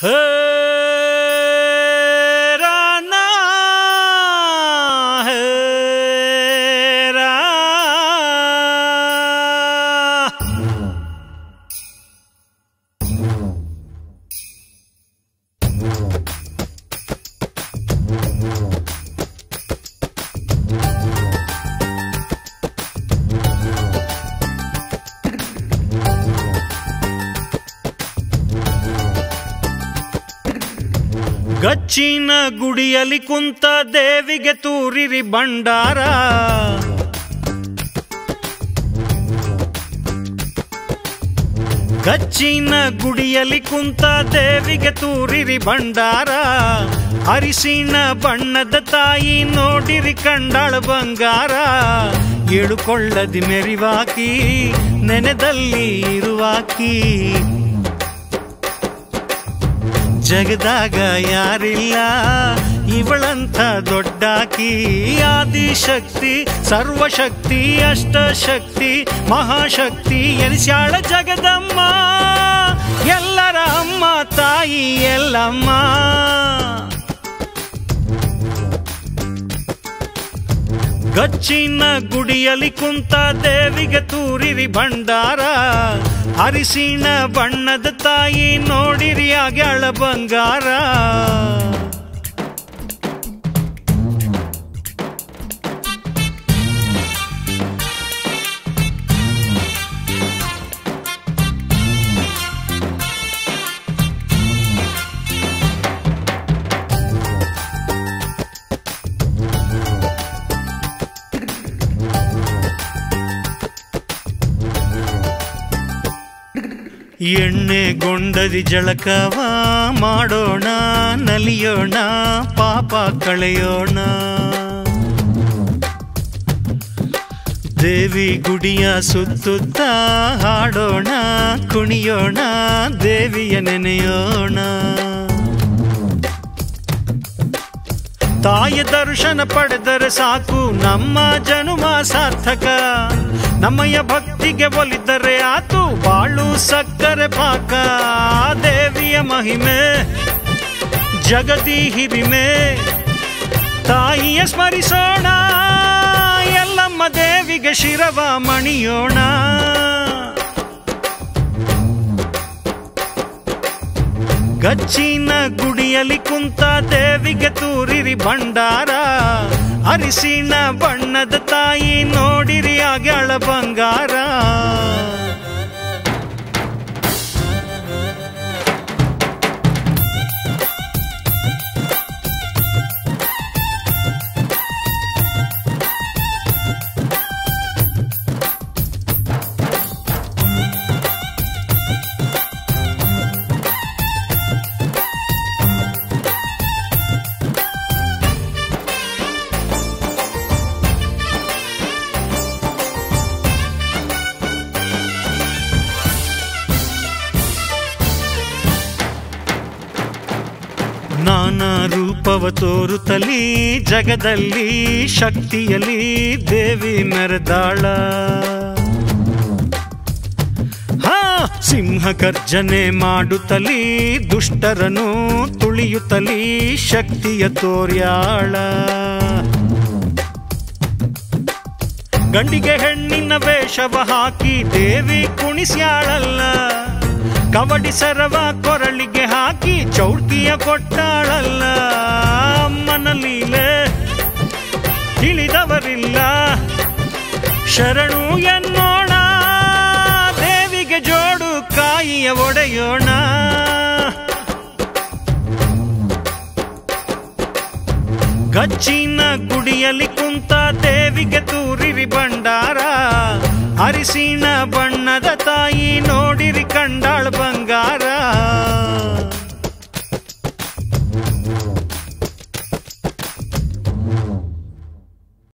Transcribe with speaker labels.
Speaker 1: Hey! ಗಚ್ಚಿನ ಗುಡಿಯಲ್ಲಿ ಕುಂತ ದೇವಿಗೆ ತೂರಿರಿ ಭಂಡಾರ. ಗಚ್ಚಿನ ಗುಡಿಯಲ್ಲಿ ಕುಂತ ದೇವಿಗೆ ತೂರಿರಿ ಭಂಡಾರ. ಅರಿಸಿನ ಬಣ್ಣದ ತಾಯಿ ನೋಡಿರಿ ಕಂಡಾಳ ಬಂಗಾರ. ಇಳುಕೊಳ್ಳದಿ ಮೆರಿವಾಕಿ, ನೆನೆದಲ್ಲಿ ಇರುವಾಕಿ. ಜಗದಾಗ ಯಾರಿಲ್ಲ? ಇವಳಂಥ ದೊಡ್ಡಾಕಿ ಆದಿಶಕ್ತಿ, ಸರ್ವಶಕ್ತಿ, ಅಷ್ಟಶಕ್ತಿ, ಮಹಾಶಕ್ತಿ, ಎನಿಸ್ಯಾಳ ಜಗದಮ್ಮ. ಎಲ್ಲರ ಅಮ್ಮ, ತಾಯಿ, ಎಲ್ಲಮ್ಮ. ಗಚ್ಚಿನ ಗುಡಿಯಲ್ಲಿ ಕುಂತ ದೇವಿಗೆ ತೂರಿರಿ ಭಂಡಾರ. ಅರಿಸಿನ ಬಣ್ಣದ ತಾಯಿ ನೋಡಿರಿ ಆಗ್ಯಾಳ ಬಂಗಾರ. ಎಣ್ಣೆಗೊಂಡದಿ ಜಳಕವ ಮಾಡೋಣ, ನಲಿಯೋಣ, ಪಾಪ ಕಳೆಯೋಣ. ದೇವಿ ಗುಡಿಯ ಸುತ್ತುತ್ತ ಹಾಡೋಣ, ಕುಣಿಯೋಣ, ದೇವಿಯ ನೆನೆಯೋಣ. ತಾಯ ದರ್ಶನ ಪಡೆದರೆ ಸಾಕು ನಮ್ಮ ಜನುಮ ಸಾರ್ಥಕ. ನಮ್ಮಯ ಭಕ್ತಿಗೆ ಒಲಿದರೆ ಆತು ಬಾಳು ಸಕ್ಕರೆ ಪಾಕ, ದೇವಿಯ ಮಹಿಮೆ, ಜಗದಿ ಹಿರಿಮೆ, ತಾಯಿಯ ಸ್ಮರಿಸೋಣ, ಎಲ್ಲಮ್ಮ ದೇವಿಗೆ ಶಿರವ ಮಣಿಯೋಣ. ಗಚ್ಚಿನ ಗುಡಿಯಲ್ಲಿ ಕುಂತ ದೇವಿಗೆ ತೂರಿರಿ ಭಂಡಾರ, ಅರಿಸಿನ ಬಣ್ಣದ ತಾಯಿ ನೋಡಿರಿ ಆಗ್ಯಾಳ ಬಂಗಾರ. ನಾನಾ ರೂಪವ ತೋರುತ್ತಲಿ, ಜಗದಲ್ಲಿ ಶಕ್ತಿಯಲಿ ದೇವಿ ಮೆರೆದಾಳ. ಸಿಂಹ ಗರ್ಜನೆ ಮಾಡುತ್ತಲಿ ದುಷ್ಟರನು ತುಳಿಯುತ್ತಲಿ, ಶಕ್ತಿಯ ತೋರ್ಯಾಳ. ಗಂಡಿಗೆ ಹೆಣ್ಣಿನ ವೇಷವ ಹಾಕಿ ದೇವಿ ಕುಣಿಸ್ಯಾಳಲ್ಲ. ಕವಡಿ ಸರವ ಕೊರಳಿಗೆ ಹಾಕಿ ಚೌಟಿಯ ಕೊಟ್ಟಾಳಲ್ಲ ಅಮ್ಮನ ಲೀಲೆ ತಿಳಿದವರಿಲ್ಲ. ಶರಣು ಎನ್ನೋಣ, ದೇವಿಗೆ ಜೋಡು ಕಾಯಿಯ ಒಡೆಯೋಣ. ಗಚ್ಚಿನ ಗುಡಿಯಲ್ಲಿ ಕುಂತ ದೇವಿಗೆ ತೂರಿರಿ ಭಂಡಾರ. ಅರಿಸಿನ ಬಣ್ಣದ ತಾಯಿ ನೋಡಿರಿ ಕಂಡಾಳ್ ಬಂಗಾರ